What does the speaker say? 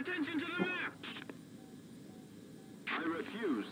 Attention to the left! I refuse.